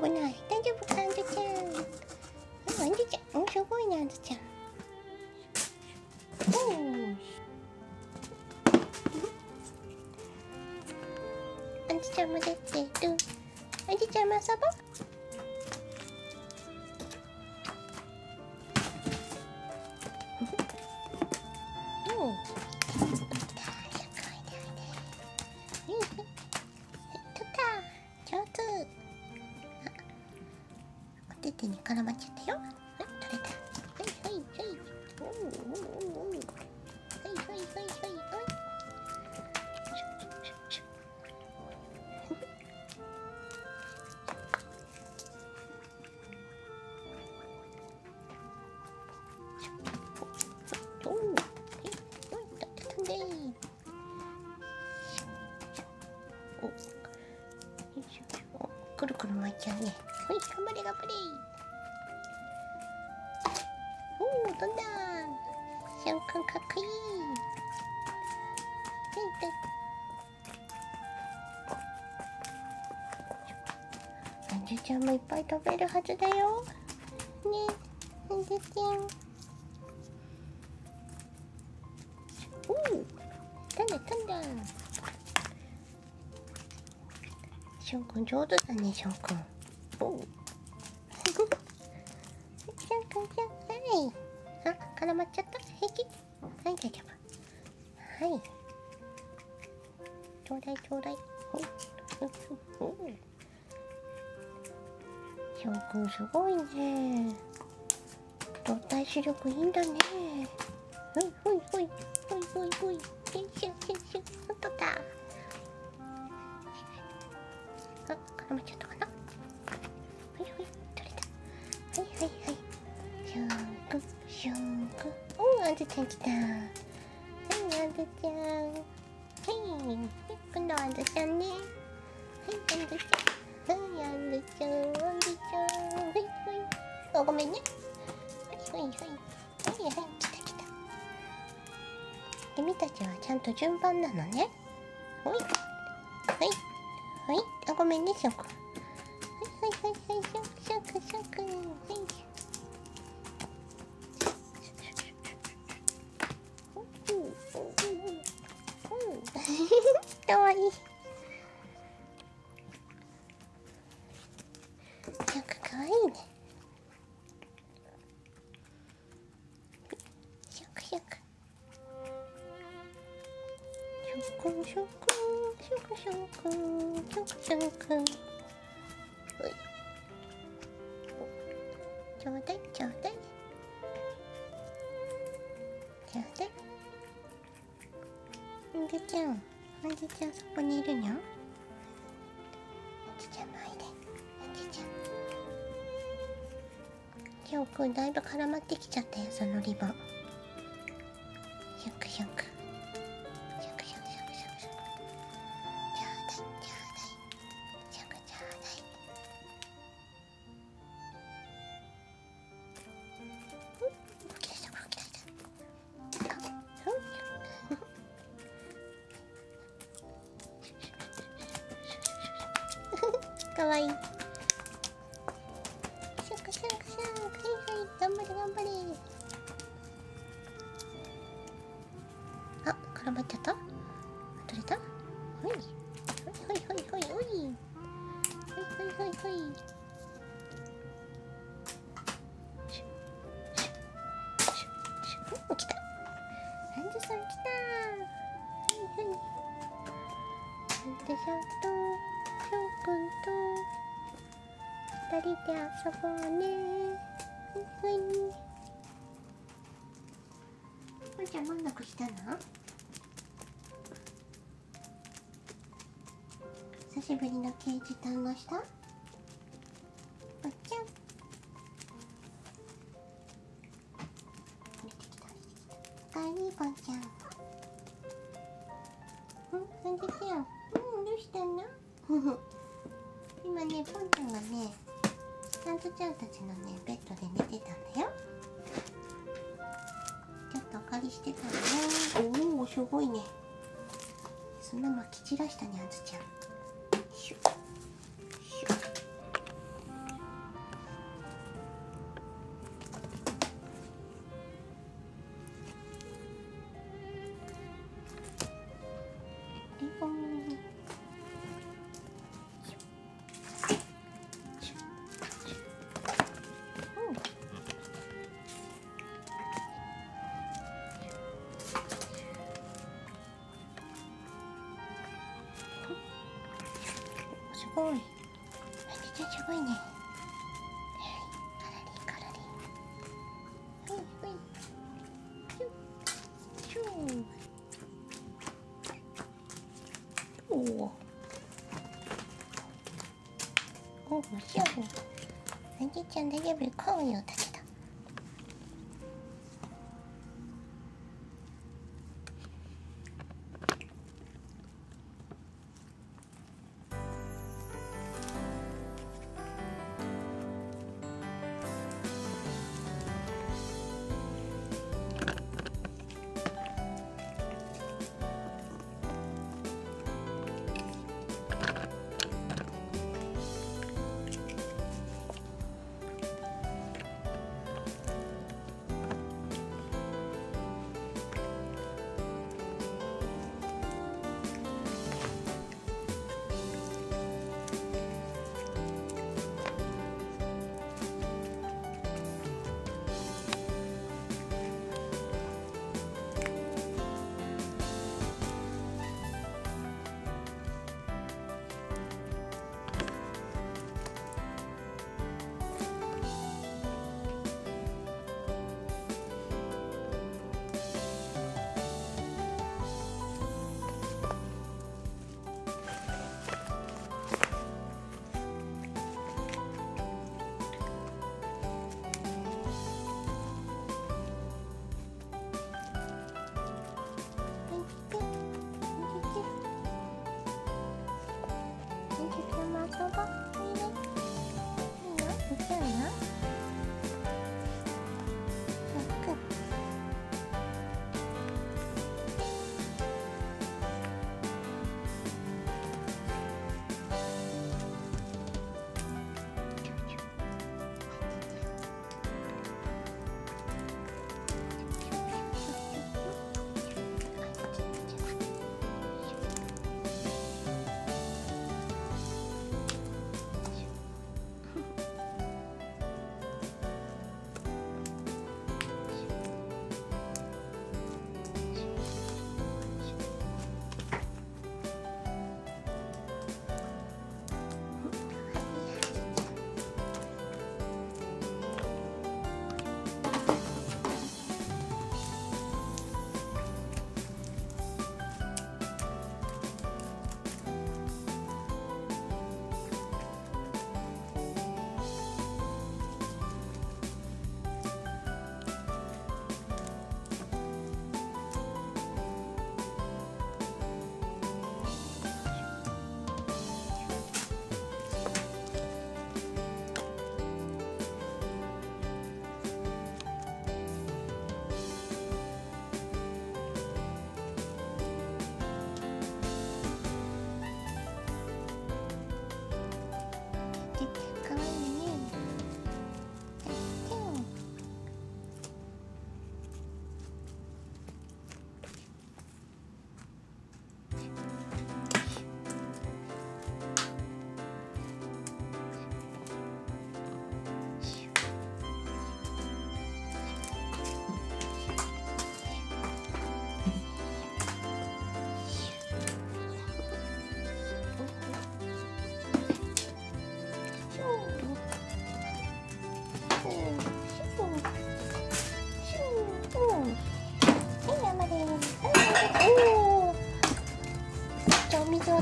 危ない。大丈夫かあんずちゃん。あん。ずちゃんすごい。ねあん。ずちゃんおーあんずちゃんも出てる。あんずちゃんも遊ぼう。ゃうねはい頑張れ頑張れ。おお飛んだしゃんくんかっこいい。はいはいあんじゅちゃんもいっぱい食べるはずだよ。ねあんじゅちゃんおお飛んだ飛んだしょうくん上手だねしょうくんちょうだいちょうだい。おおおしょう。くんすごいね。動体視力いいんだね。ほいほいほいほいほいほいシュンシュンシュシュほんとだあ絡まっちゃったかな。ほいほい取れた。はいはいはい。シュンクシュンク。おーあずちゃん来た。はいあずちゃん。んずちゃんねはいあんずちゃんはいあんずちゃんあんずちゃんはい。はいあごめんねはいはい。はいはい。はい来た来た君たちはちゃんと順番なのねほいはい。はいあごめんねしょうくはいはい。はいはい。しょうしょうくんしょうくはい。ちょうだいちょうだい。ちょうだい。あんずちゃんあんずちゃんそこにいるにゃあんずちゃんのいであんずちゃんしょうくんだいぶ絡まってきちゃったよそのリボ。ンかわいい。で遊ぼうね。はいはい。まんちゃん満足したの？久しぶりのケージ堪能した？よいしょ。ごい。めちゃすごいね。はい、カラリンカラリ。ン。はいはい。シュッシュー。おお。おお、シュー。アンジちゃん大丈夫コウよだ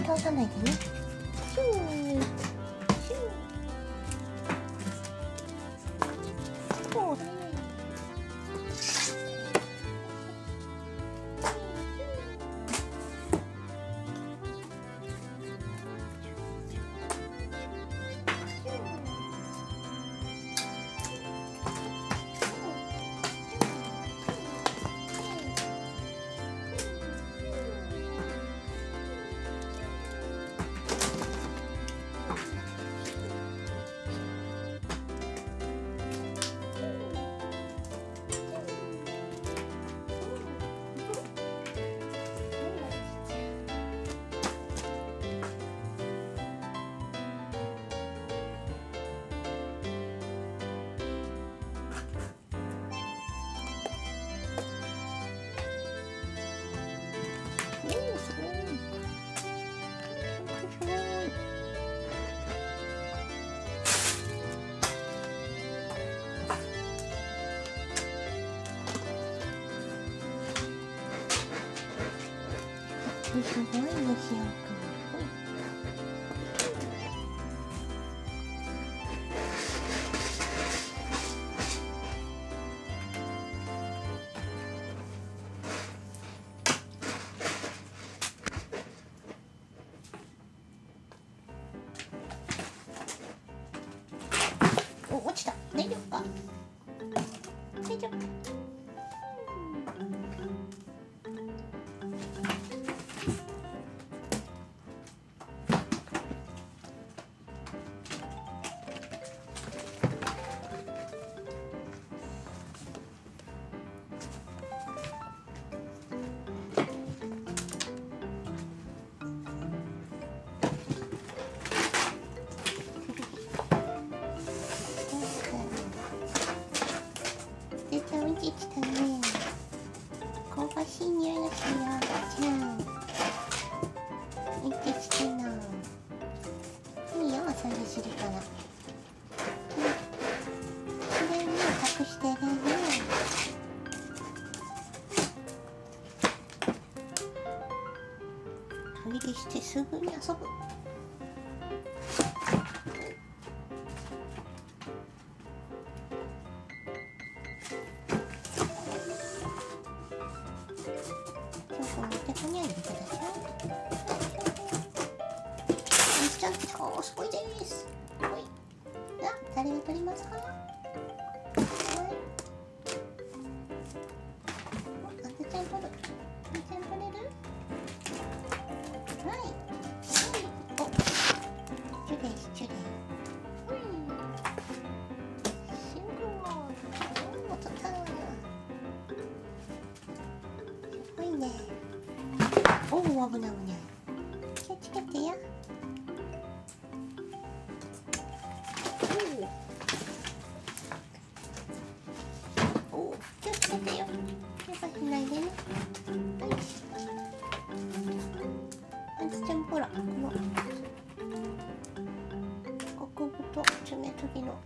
じゃあお水は通さないでね。シュー。シュー。そすごいねしおくんお落ちた。大丈夫か？大丈夫。ちゃん、超すごいです。ほい。あ、誰が取りますか。はい。あずちゃん取る。あずちゃん取れる。はい。はい。お。失礼、失礼。ほい。すごい。お、取ったの。すごいね。おお、危ない危ない。気をつけてよ。怪我しないでね。はい。あずちゃん、ほら、この。極太爪研ぎの。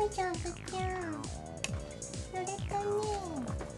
すごいじゃんさっちゃん乗れたね。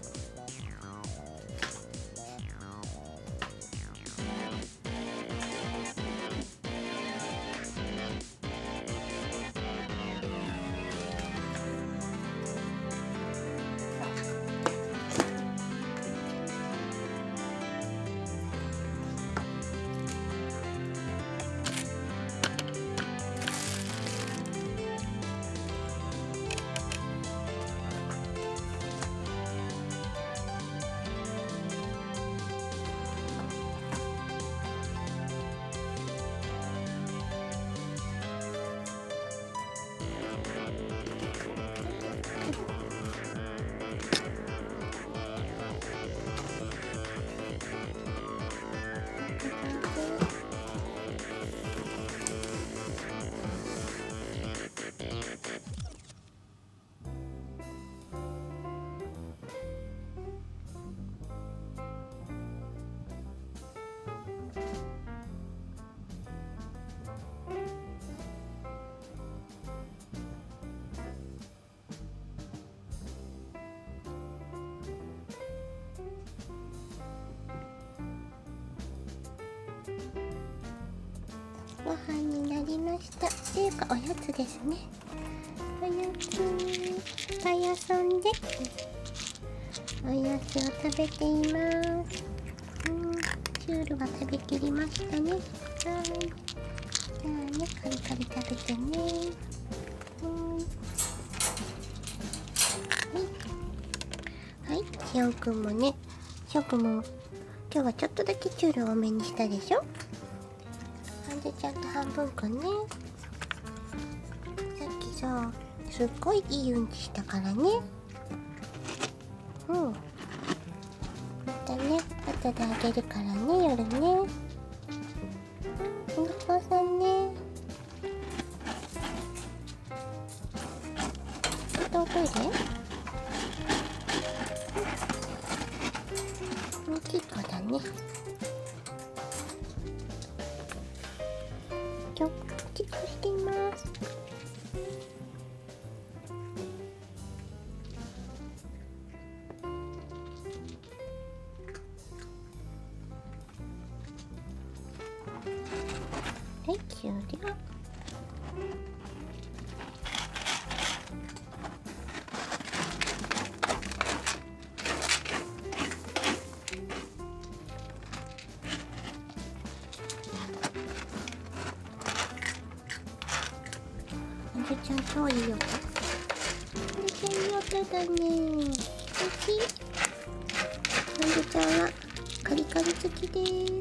ましたっていうかおやつですね。おやついっぱい遊んでおやつを食べています。うんチュールは食べきりましたね。はい。じゃあねカリカリ食べてね。はい。はい。しおくんもねしおくんも今日はちょっとだけチュール多めにしたでしょ？ちゃんと半分くんね。さっきさすっごいいいうんちしたからね。うん。またね後であげるからね夜ね。お父さんね。おトイレ？大きい子だね。はい終了あんずちゃん超いい音あずちゃんいい音だね。おいしいあんずちゃんはカリカリ好きです。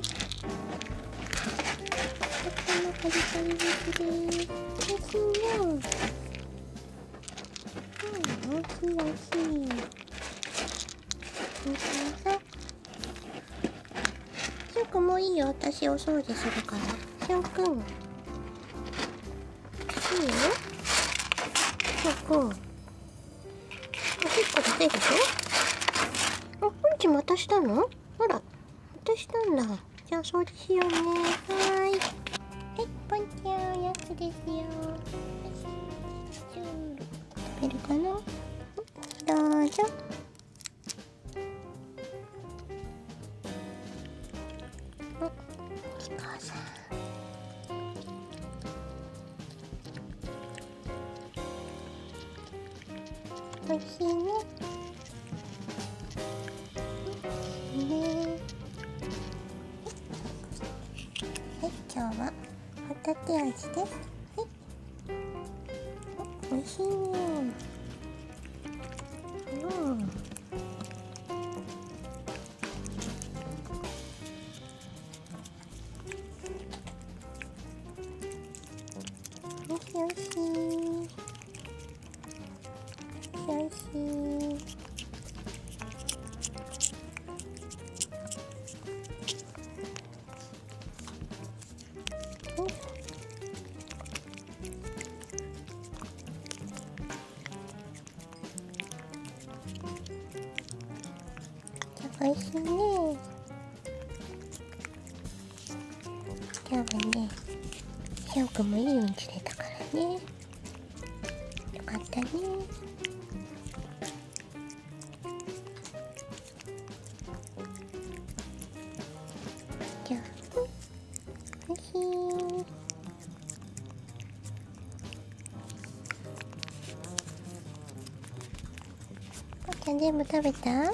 しいおいしいいしいさしょうくんもういいよ私お掃除するからしょうくんいいよしょうくんおしっこ出せるぞあ、うんちまたしたのほらまたしたんだじゃあ掃除しようねはーいはいポンちゃんおやつですよ食べるかなどうぞお母さん。おいしいね。いいね。はい。今日はホタテ味です。おいしいね。今日はねしょうくんもいいうんち出たからね。よかったね。じゃあうんおいしい。こうちゃん全部食べた？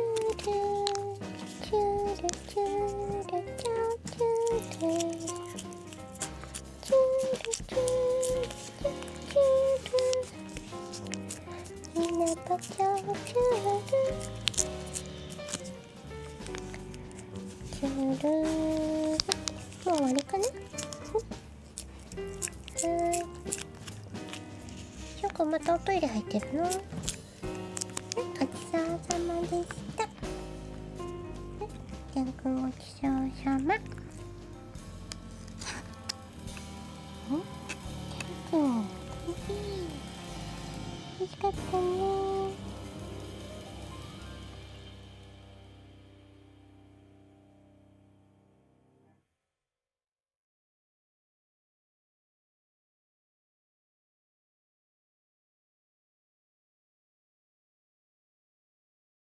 こまたおトイレ入ってるの？はい、ごちそうさまでした。じゃんくんごちそうさま。うんくん、おいしい。美味しかったね